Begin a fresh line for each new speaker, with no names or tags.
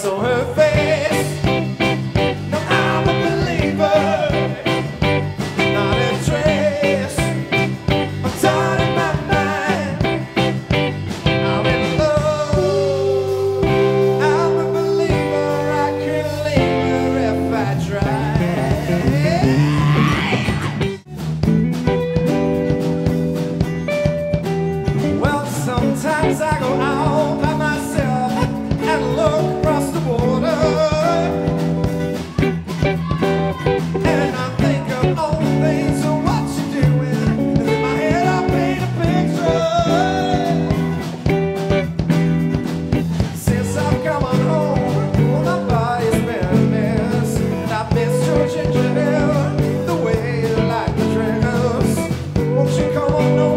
so her Won't you come on over?